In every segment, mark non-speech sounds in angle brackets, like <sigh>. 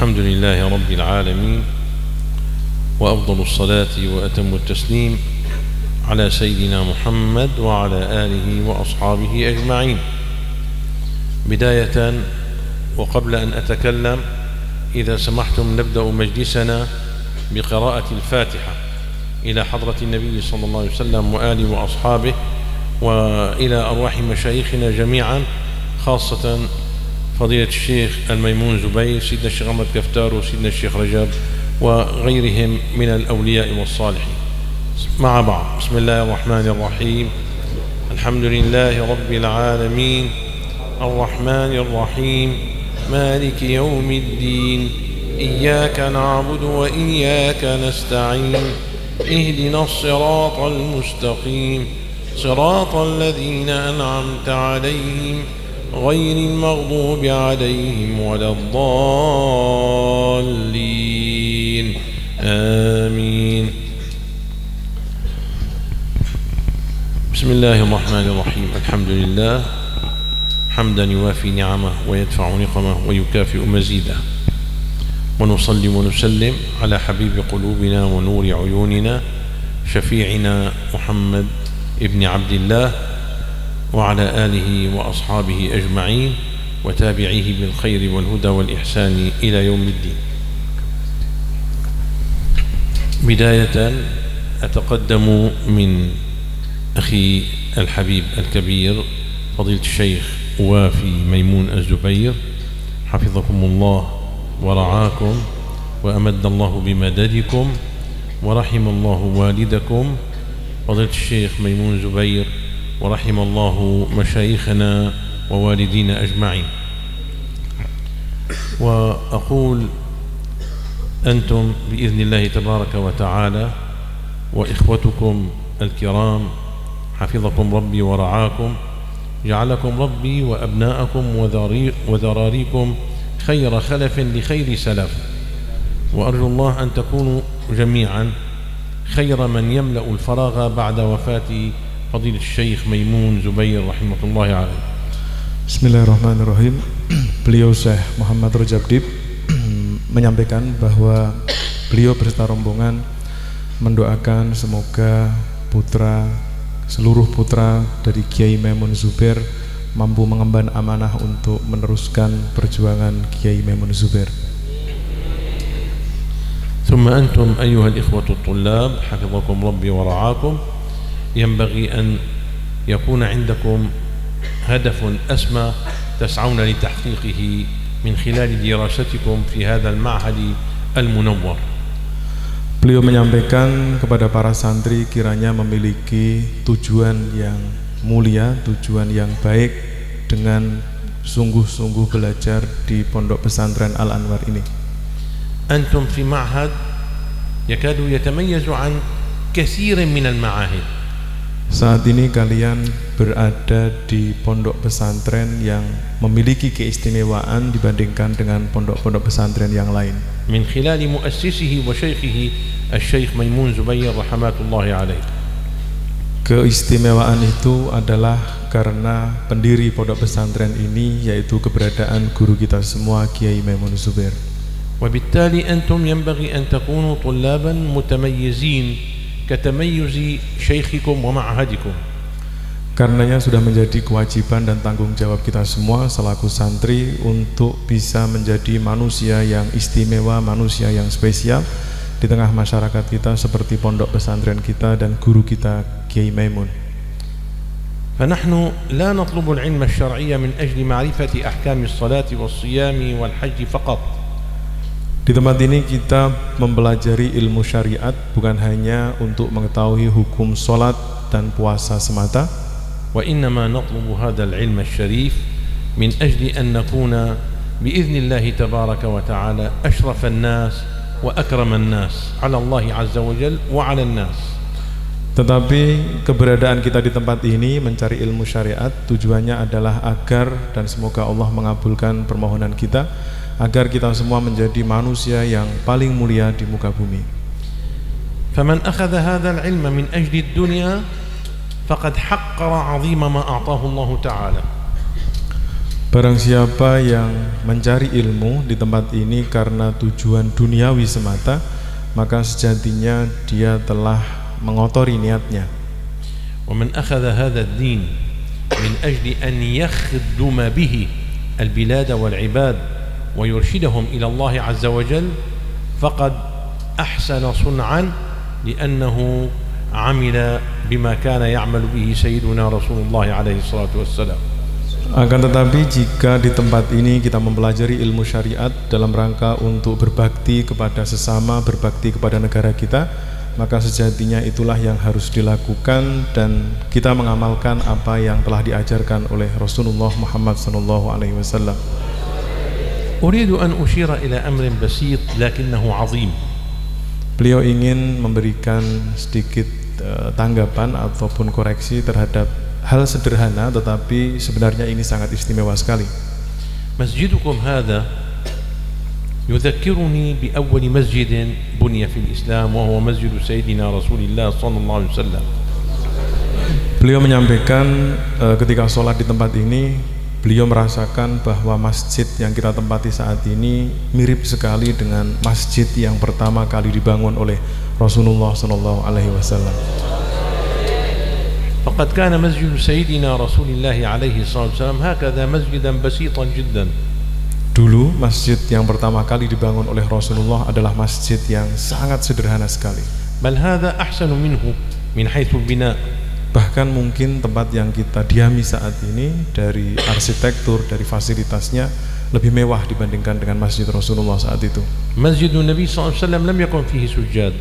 الحمد لله رب العالمين وأفضل الصلاة وأتم التسليم على سيدنا محمد وعلى آله وأصحابه أجمعين. بداية وقبل أن أتكلم إذا سمحتم نبدأ مجلسنا بقراءة الفاتحة إلى حضرة النبي صلى الله عليه وسلم وآله وأصحابه وإلى أرواح مشايخنا جميعا خاصة فضيلة الشيخ الميمون زبير سيدنا الشيخ أحمد كفتار وسيدنا الشيخ رجب وغيرهم من الأولياء والصالحين. مع بعض. بسم الله الرحمن الرحيم. الحمد لله رب العالمين. الرحمن الرحيم. مالك يوم الدين. إياك نعبد وإياك نستعين. اهدنا الصراط المستقيم. صراط الذين أنعمت عليهم. غير المغضوب عليهم ولا الضالين. آمين. بسم الله الرحمن الرحيم. الحمد لله. حمدا يوافي نعمه ويدفع نقمه ويكافئ مزيده. ونصلي ونسلم على حبيب قلوبنا ونور عيوننا شفيعنا محمد ابن عبد الله وعلى آله وأصحابه أجمعين وتابعيه بالخير والهدى والإحسان إلى يوم الدين. بداية أتقدم من أخي الحبيب الكبير فضيلة الشيخ وافي ميمون الزبير حفظكم الله ورعاكم وأمد الله بمددكم ورحم الله والدكم. فضيلة الشيخ ميمون زبير ورحم الله مشايخنا ووالدينا أجمعين. وأقول أنتم بإذن الله تبارك وتعالى وإخوتكم الكرام حفظكم ربي ورعاكم جعلكم ربي وأبناءكم وذراريكم خير خلف لخير سلف. وأرجو الله أن تكونوا جميعا خير من يملأ الفراغ بعد وفاة فضيلة الشيخ ميمون زبير رحمة الله عليه Bismillahirrahmanirrahim Beliau Syekh Muhammad Rajab Dib <clears throat> menyampaikan bahwa beliau beserta rombongan mendoakan semoga putra seluruh putra dari Kiai Maimun Zubair mampu mengemban amanah untuk meneruskan perjuangan Kiai Maimun Zubair. ثم أنتم أيها الإخوة الطلاب حفظكم ربي ورعاكم ينبغي أن يكون عندكم هدف أسمى تسعون لتحقيقه من خلال دراستكم في هذا المعهد المنور Beliau menyampaikan kepada para santri kiranya memiliki tujuan yang mulia, tujuan yang baik dengan sungguh-sungguh belajar di pondok pesantren Al-Anwar ini. أنتم في معهد يكاد يتميز عن كثير من المعاهد Saat ini kalian berada di pondok pesantren yang memiliki keistimewaan dibandingkan dengan pondok-pondok pesantren yang lain. من خلال مؤسسه وشيخه الشيخ ميمون زبير رحمات الله عليه Keistimewaan itu adalah karena pendiri pondok pesantren ini yaitu keberadaan guru kita semua Kiai Maimun Zubair. وبالتالي أنتم ينبغي أن تكونوا طلابا متميزين كتميز شيخكم ومعهدكم Karenanya sudah menjadi kewajiban dan tanggung jawab kita semua selaku santri untuk bisa menjadi manusia yang istimewa, manusia yang spesial di tengah masyarakat kita seperti pondok pesantren kita dan guru kita Kiai Maimun. فنحن لا نطلب العلم الشرعي من أجل معرفة أحكام الصلاة والصيام والحج فقط Di tempat ini kita mempelajari ilmu syariat bukan hanya untuk mengetahui hukum sholat dan puasa semata, وإنما نطلب هذا العلم الشريف من أجل أن نكون بإذن الله تبارك وتعالى أشرف الناس وأكرم الناس على الله عز وجل وعلى الناس Tetapi keberadaan kita di tempat ini mencari ilmu syariat tujuannya adalah agar dan semoga Allah mengabulkan permohonan kita agar kita semua menjadi manusia yang paling mulia di muka bumi. فمن أخذ هذا العلم من أجل الدنيا فقد حقر عظيم ما أعطاه الله تعالى Barang siapa yang mencari ilmu di tempat ini karena tujuan duniawi semata, maka sejatinya dia telah mengotori niatnya. ومن أخذ هذا الدين من أجل أن يخدم به البلاد والعباد ويرشدهم إلى الله عز وجل فقد أحسن صنعا لأنه عمل بما كان يعمل به سيدنا رسول الله عليه الصلاة والسلام Akan tetapi jika di tempat ini kita mempelajari ilmu syariat dalam rangka untuk berbakti kepada sesama, berbakti kepada negara kita, maka sejatinya itulah yang harus dilakukan dan kita mengamalkan apa yang telah diajarkan oleh Rasulullah Muhammad sallallahu alaihi wasallam. أريد أن أشير إلى أمر بسيط لكنه عظيم Beliau ingin memberikan sedikit eh, tanggapan ataupun koreksi terhadap hal sederhana tetapi sebenarnya ini sangat istimewa sekali. مسجدكم هذا يذكرني بأول مسجد بني في الإسلام وهو مسجد سيدنا رسول الله صلى الله عليه وسلم Beliau menyampaikan eh, ketika sholat di tempat ini, beliau merasakan bahwa masjid yang kita tempati saat ini mirip sekali dengan masjid yang pertama kali dibangun oleh Rasulullah Shallallahu Alaihi Wasallam. فقد كان مسجد سيدنا رسول الله عليه الصلاة والسلام هكذا مسجدا بسيطا جدا Dulu masjid yang pertama kali dibangun oleh Rasulullah adalah masjid yang sangat sederhana sekali. بل هذا أحسن منه من حيث البناء Bahkan mungkin tempat yang kita diami saat ini dari arsitektur, dari fasilitasnya lebih mewah dibandingkan dengan masjid Rasulullah saat itu. مسجد النبي صلى الله عليه وسلم لم يكن فيه سجاد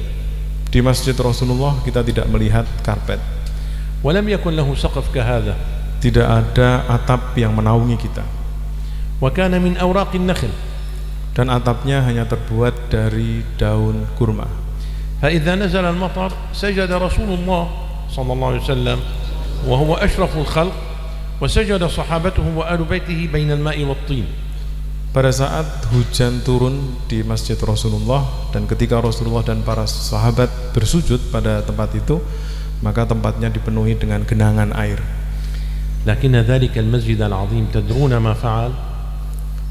Di masjid Rasulullah kita tidak melihat karpet, ولم يكن له سقف كهذا tidak ada atap yang menaungi kita. وكان من أوراق النخل Dan atapnya hanya terbuat dari daun kurma. فإذا نزل المطر سجد رسول الله صلى الله عليه وسلم وهو أشرف الخلق وسجد صحابته وآل بيته بين الماء والطين Pada saat hujan turun di masjid Rasulullah dan ketika Rasulullah dan para sahabat bersujud pada tempat itu, maka tempatnya dipenuhi dengan genangan air. لكن ذلك المسجد العظيم تدرون ما فعل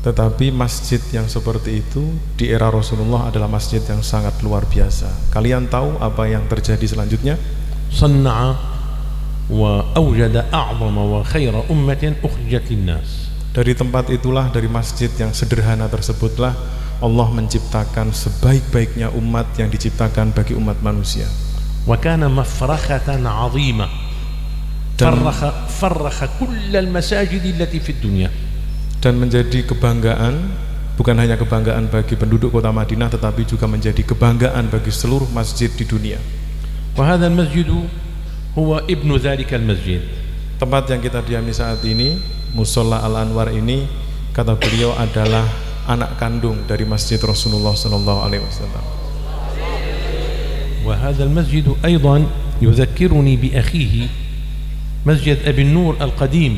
Tetapi masjid yang seperti itu di era Rasulullah adalah masjid yang sangat luar biasa. Kalian tahu apa yang terjadi selanjutnya? صنع وأوجد أعظم وخير أمة أخرجت للناس Dari tempat itulah, dari masjid yang sederhana tersebutlah Allah menciptakan sebaik-baiknya umat yang diciptakan bagi umat manusia. وكان مفرخة عظيمة Dan- فرخ فرخ كل المساجد التي في الدنيا dan menjadi kebanggaan bukan hanya kebanggaan bagi penduduk kota Madinah tetapi juga menjadi kebanggaan bagi seluruh masjid di dunia. وهذا المسجد هو ابن ذلك المسجد Tempat yang kita diami saat ini, Musola Al Anwar ini, kata beliau adalah anak kandung dari Masjid Rasulullah Sallallahu Alaihi Wasallam. وهذا المسجد أيضا يذكرني بأخيه مسجد أبي النور القديم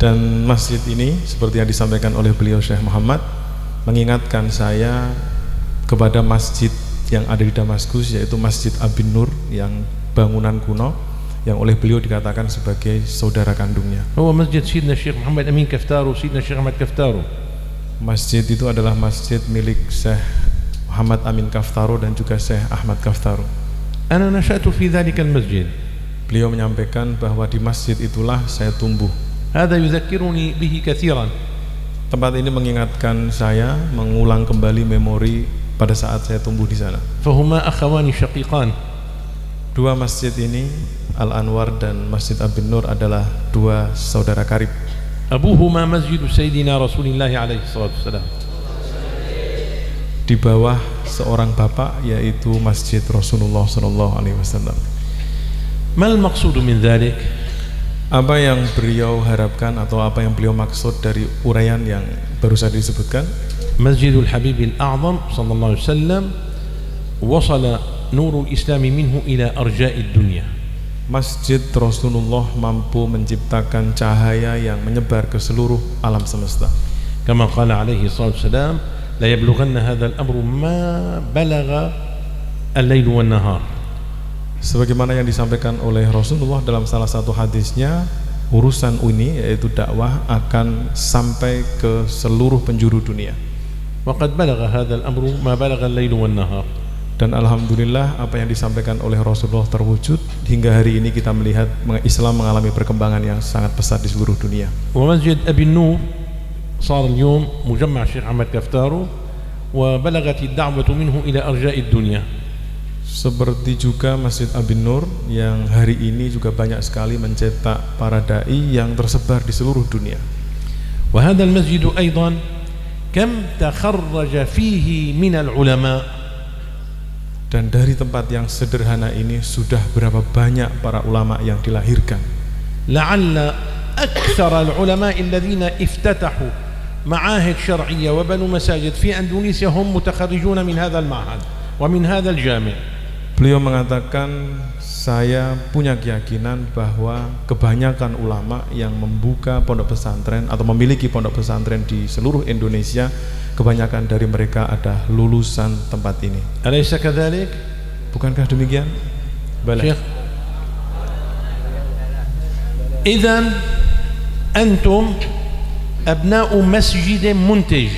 Dan masjid ini, seperti yang disampaikan oleh beliau Syekh Muhammad, mengingatkan saya kepada masjid yang ada di Damaskus yaitu Masjid Abin Nur yang bangunan kuno yang oleh beliau dikatakan sebagai saudara kandungnya. Oh, Masjid Sidna Syekh Muhammad Amin Kaftaru, Sidna Syekh Ahmad Kaftaru. Masjid itu adalah masjid milik Syekh Muhammad Amin Kaftaru dan juga Syekh Ahmad Kaftaru. Ana nasha'tu fi dzalikal masjid. Beliau menyampaikan bahwa di masjid itulah saya tumbuh. ada yuzakkiruni bihi katsiran. Tempat ini mengingatkan saya mengulang kembali memori pada saat saya tumbuh di sana. Fahuma akhawani syaqiqan. Dua masjid ini Al Anwar dan Masjid Abin Nur adalah dua saudara karib. Abu Huma Masjid Sayyidina Rasulullah alaihi wasallam. Di bawah seorang bapak yaitu Masjid Rasulullah sallallahu alaihi wasallam. Mal maqsudu min dhalik? Apa yang beliau harapkan atau apa yang beliau maksud dari uraian yang baru saja disebutkan? مسجد الحبيب الأعظم صلى الله عليه وسلم وصل نور الإسلام منه إلى أرجاء الدنيا Masjid Rasulullah mampu menciptakan cahaya yang menyebar ke seluruh alam semesta. كما قال عليه الصلاة والسلام لا يبلغن هذا الأمر ما بلغ الليل والنهار Sebagaimana yang disampaikan oleh Rasulullah dalam salah satu hadisnya, urusan ini yaitu dakwah akan sampai ke seluruh penjuru dunia. وقد بلغ هذا الأمر ما بلغ الليل والنهار Dan alhamdulillah apa yang disampaikan oleh Rasulullah terwujud hingga hari ini kita melihat Islam mengalami perkembangan yang sangat pesat di seluruh dunia. ومسجد أبي النور صار اليوم مجمع الشيخ أحمد كفتارو وبلغت الدعوة منه إلى أرجاء الدنيا Seperti juga Masjid Abin Nur yang hari ini juga banyak sekali mencetak para dai yang tersebar di seluruh dunia. وهذا المسجد أيضا كم تخرج فيه من العلماء Dan dari tempat yang sederhana ini sudah berapa banyak para ulama yang dilahirkan. لعل أكثر العلماء الذين افتتحوا معاهد شرعية وبنوا مساجد في أندونيسيا هم متخرجون من هذا المعهد ومن هذا الجامع Beliau mengatakan saya punya keyakinan bahwa kebanyakan ulama yang membuka pondok pesantren atau memiliki pondok pesantren di seluruh Indonesia kebanyakan dari mereka ada lulusan tempat ini. Alaysa kadzalik? Bukankah demikian? Bala. Syekh. Idzan antum abna'u masjid muntaj.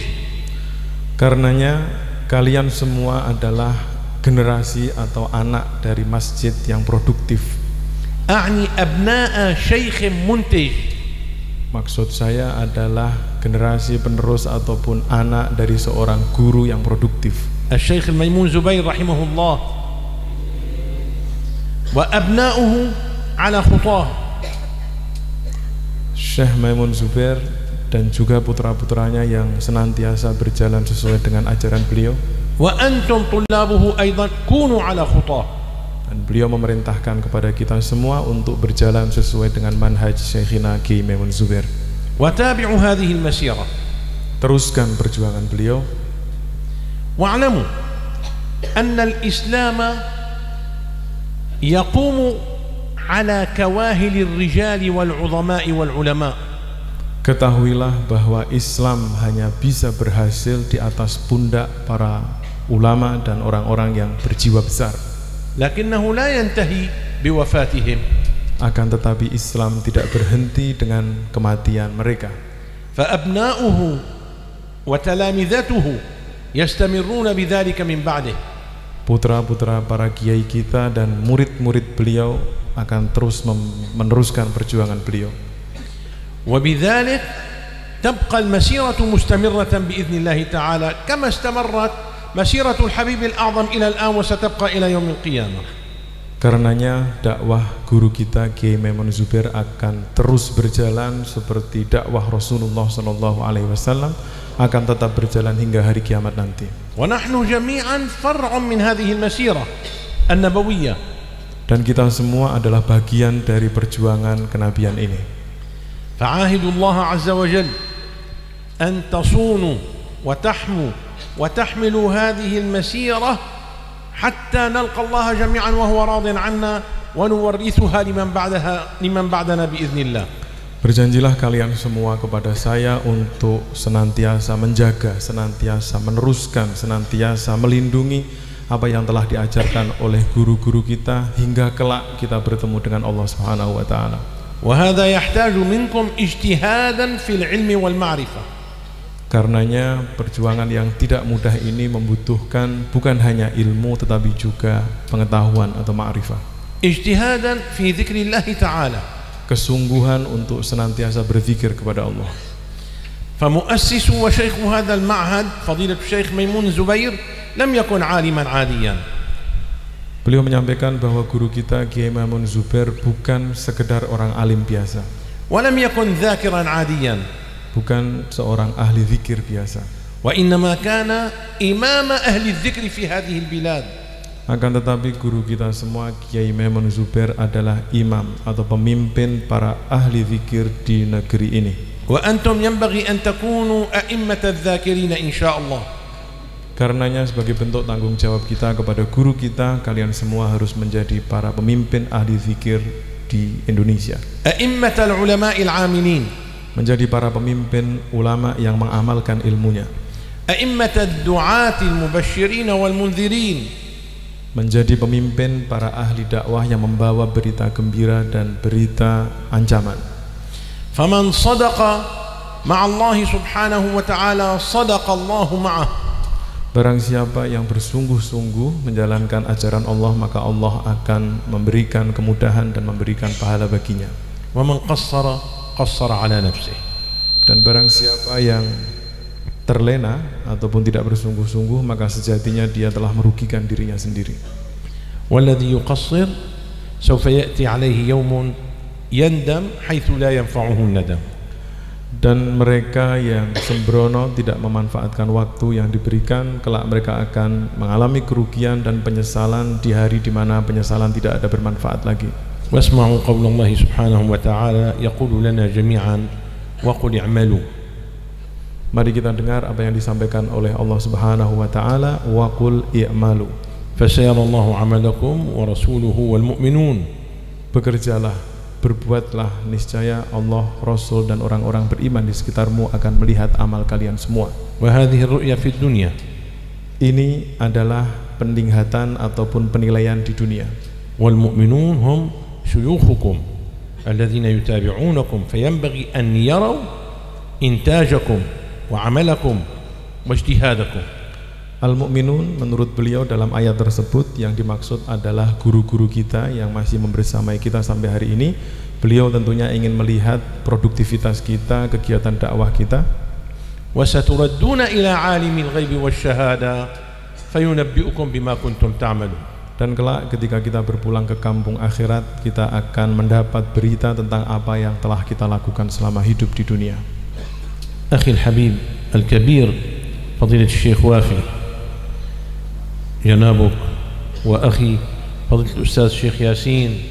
Karenanya kalian semua adalah generasi atau anak dari masjid yang produktif. A'ni abna'a syaikhin muntij. Maksud saya adalah generasi penerus ataupun anak dari seorang guru yang produktif. Al-Syaikh Al-Maimun Zubair rahimahullah wa abna'uhu ala khutah. Syekh Maimun Zubair dan juga putra-putranya yang senantiasa berjalan sesuai dengan ajaran beliau. Wa antum tullabuhu aidan kunu ala khutah. Dan beliau memerintahkan kepada kita semua untuk berjalan sesuai dengan manhaj Syekhina Ki Maimun Zubair. Wa tabi'u hadhihi al-masira. Teruskan perjuangan beliau. Wa'lamu anna al-islam yaqumu ala kawahil ar-rijal wal 'udama wal ulama'. Ketahuilah bahwa Islam hanya bisa berhasil di atas pundak para ulama dan orang-orang yang berjiwa besar. لكنه لا ينتهي بوفاتهم Akan tetapi Islam tidak berhenti dengan kematian mereka. فأبناؤه وتلامذته يستمرون بذلك من بعده Putra-putra para kiai kita dan murid-murid beliau akan terus mem- meneruskan perjuangan beliau. وبذلك تبقى المسيرة مستمرة بإذن الله تعالى كما استمرت مسيرة الحبيب الأعظم إلى الآن وستبقى إلى يوم القيامة Karenanya dakwah guru kita Kiai Maimun Zubair akan terus berjalan seperti dakwah Rasulullah Shallallahu Alaihi Wasallam akan tetap berjalan hingga hari kiamat nanti. ونحن جميعا فرع من هذه المسيرة النبوية Dan kita semua adalah bagian dari perjuangan kenabian ini. فعاهدوا الله عز وجل أن تصونوا وتحموا وتحملوا هذه المسيرة حتى نلقى الله جميعا وهو راض عنا ونورثها لمن بعدها لمن بعدنا بإذن الله Berjanjilah kalian semua kepada saya untuk senantiasa menjaga, senantiasa meneruskan, senantiasa melindungi apa yang telah diajarkan oleh guru-guru kita hingga kelak kita bertemu dengan Allah Subhanahu wa taala. وهذا يحتاج منكم اجتهادا في العلم والمعرفة Karenanya perjuangan yang tidak mudah ini membutuhkan bukan hanya ilmu tetapi juga pengetahuan atau ma'rifah. اجتهادا في ذكر الله تعالى Kesungguhan untuk senantiasa berzikir kepada Allah. فمؤسس وشيخ هذا المعهد فضيلة الشيخ ميمون زبير لم يكن عالما عاديا Beliau menyampaikan bahwa guru kita Kiai Mamun Zubair bukan sekedar orang alim biasa, ولم يكن ذاكرا عاديا bukan seorang ahli zikir biasa. وإنما كان إمام أهل الذكر في هذه البلاد Akan tetapi guru kita semua Kiai Mamun Zubair adalah imam atau pemimpin para ahli zikir di negeri ini. وأنتم ينبغي أن تكونوا أئمة الذاكرين إن شاء الله Karenanya sebagai bentuk tanggung jawab kita kepada guru kita, kalian semua harus menjadi para pemimpin ahli zikir di Indonesia. A'immatul ulama'il amilin Menjadi para pemimpin ulama yang mengamalkan ilmunya. Du'atil mubasysyirin wal mundzirin. Menjadi pemimpin para ahli dakwah yang membawa berita gembira dan berita ancaman. Faman sadaqa ma'allahi subhanahu wa ta'ala sadaqa ma'ah. Barang siapa yang bersungguh-sungguh menjalankan ajaran Allah maka Allah akan memberikan kemudahan dan memberikan pahala baginya. Wa man qassara qassara ala nafsih. Dan barang siapa yang terlena ataupun tidak bersungguh-sungguh maka sejatinya dia telah merugikan dirinya sendiri. Walladhi yuqassir sawfa ya'ti alaihi yawmun yandam haitsu la yanfa'uhu nadam Dan mereka yang sembrono tidak memanfaatkan waktu yang diberikan kelak mereka akan mengalami kerugian dan penyesalan di hari di mana penyesalan tidak ada bermanfaat lagi. واسمعوا قول الله سبحانه وتعالى يقول لنا جميعا وقل اعملوا Mari kita dengar apa yang disampaikan oleh Allah Subhanahu wa taala wa qul i'malu. فسيرى الله عملكم ورسوله والمؤمنون Bekerjalah, berbuatlah niscaya Allah, Rasul dan orang-orang beriman di sekitarmu akan melihat amal kalian semua. dunia. Ini adalah pendinghatan ataupun penilaian di dunia. Wal mu'minun hum syuyukhukum alladzina yutabi'unakum fayanbaghi an yaraw intajakum wa amalakum wa ijtihadakum. Al-Mu'minun menurut beliau dalam ayat tersebut yang dimaksud adalah guru-guru kita yang masih membersamai kita sampai hari ini. Beliau tentunya ingin melihat produktivitas kita, kegiatan dakwah kita. وستردون إلى عالم الغيب والشهادة فينبئكم بما كنتم تعملون Dan kelak ketika kita berpulang ke kampung akhirat, kita akan mendapat berita tentang apa yang telah kita lakukan selama hidup di dunia. أخي الحبيب الكبير فضيلة الشيخ وافي جنابك وأخي فضيلة الأستاذ الشيخ ياسين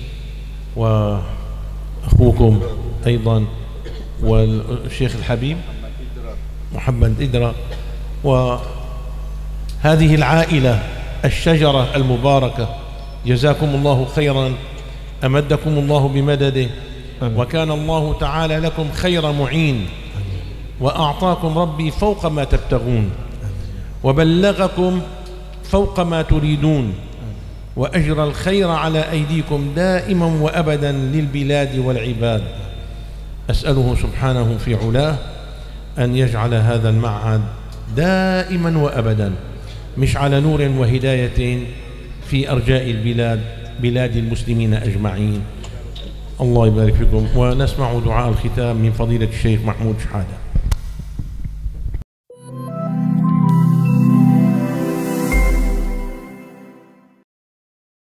وأخوكم أيضا والشيخ الحبيب محمد إدرا. وهذه العائلة الشجرة المباركة جزاكم الله خيرا أمدكم الله بمدده. وكان الله تعالى لكم خير معين وأعطاكم ربي فوق ما تبتغون. وبلغكم فوق ما تريدون. وأجرى الخير على أيديكم دائما وأبدا للبلاد والعباد. أسأله سبحانه في علاه أن يجعل هذا المعهد دائما وأبدا مشعل نور وهداية في أرجاء البلاد بلاد المسلمين أجمعين. الله يبارك فيكم. ونسمع دعاء الختام من فضيلة الشيخ محمود شحادة.